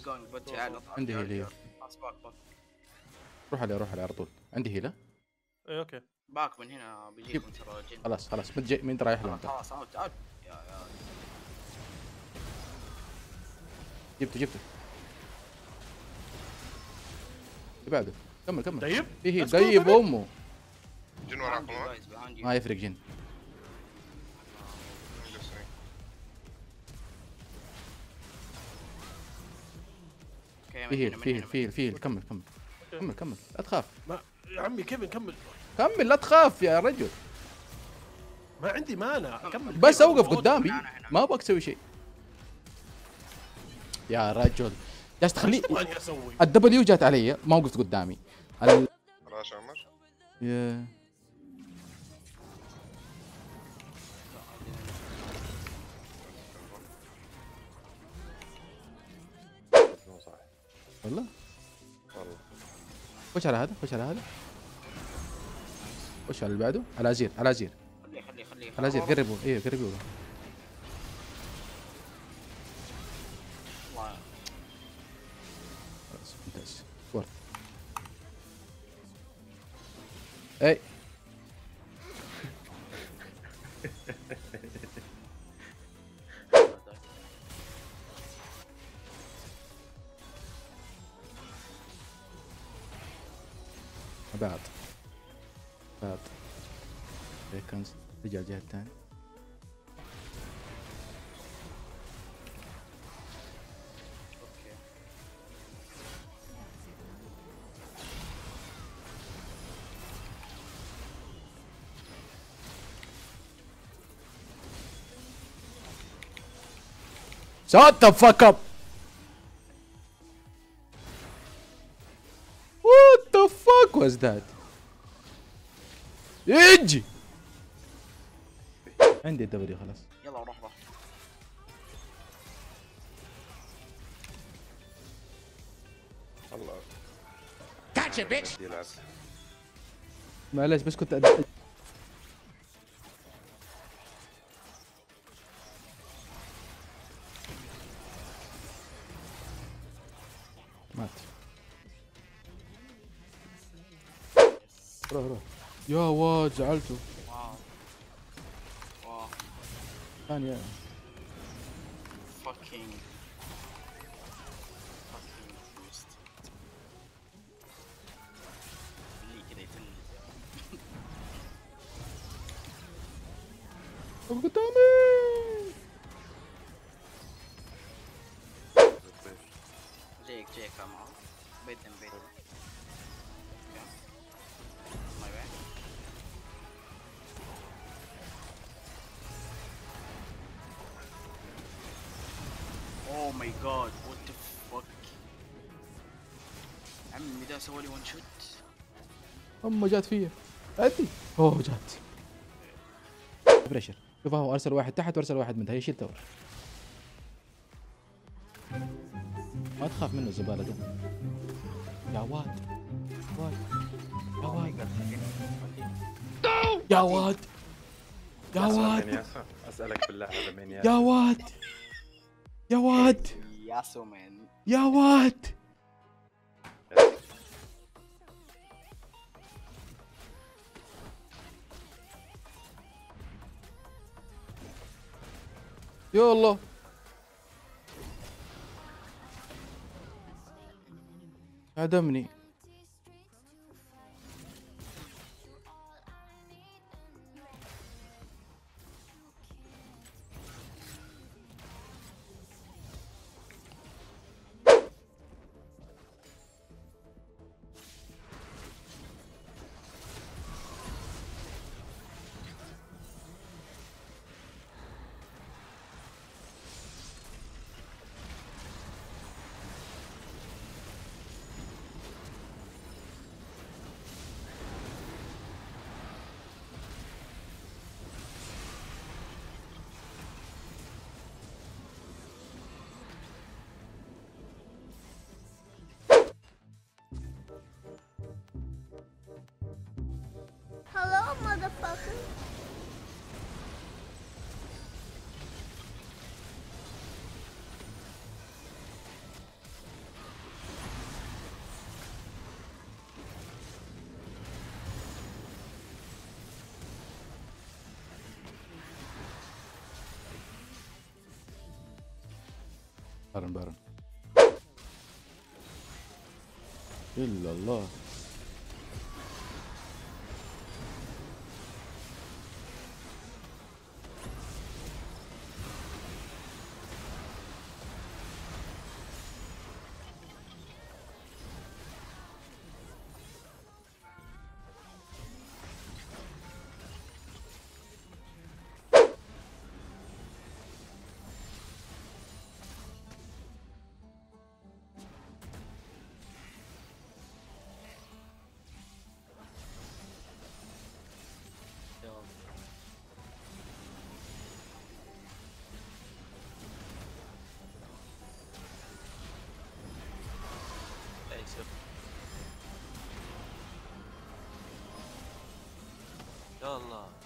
he's going but تعال عندي هيل باك باك روح عليه روح عليه على طول. عندي هيلة؟ اي أوكي. باك من هنا بيجيكم ترى جن خلاص خلاص مين جاي مين رايح له خلاص انت خلاص أوت أوت. يا يا. جبته جبته. اللي بعده. كمل كمل. طيب. go, طيب. أمه. جن وراكم. ما يفرق جن. okay في heal في heal في heal في heal كمل كمل كمل كمل. لا تخاف. ما يا عمي كيفن كمل. كمل لا تخاف يا رجل. ما عندي مانع. كمل. بس. أوقف قدامي. ما أبغى أسوي شيء. يا رجل. جالس تخليه إيش تبغاني أسوي؟ ال W جات علي ما وقفت قدامي. ال... خلاص عمر؟ والله. والله. خش على هذا؟ خش على هذا؟ خش على اللي بعده؟ على ازير على ازير خليه خليه خليه. على ازير. قربوا. إيه قربوا. ممتاز. ورد اي Bad. Bad. Seconds. Sıcak cidden. Shut the fuck up! That? أجي عندي الدبليو خلاص. يلا روح روح الله. كاتش بيتش معلش بس كنت 그래 그래 야와 잘도 와와 아니야 fucking fucking boost liker det til 오그 다음에 Jake Jake I'm out wait and wait God, what the fuck? عمي ده سوى لي ون شوت أما جات فيا. أدي أوه جات. بريشر شوف هو أرسل واحد تحت وأرسل واحد من هي شيل تور ما تخاف منه الزبالة ده. يا واد. واد. يا واد. يا واد. يا واد. أسألك بالله هذا مين يا واد. يا واد. ياسو مان يا واد! يا الله! عدمني bakın. Barın barın. İllallah. يلا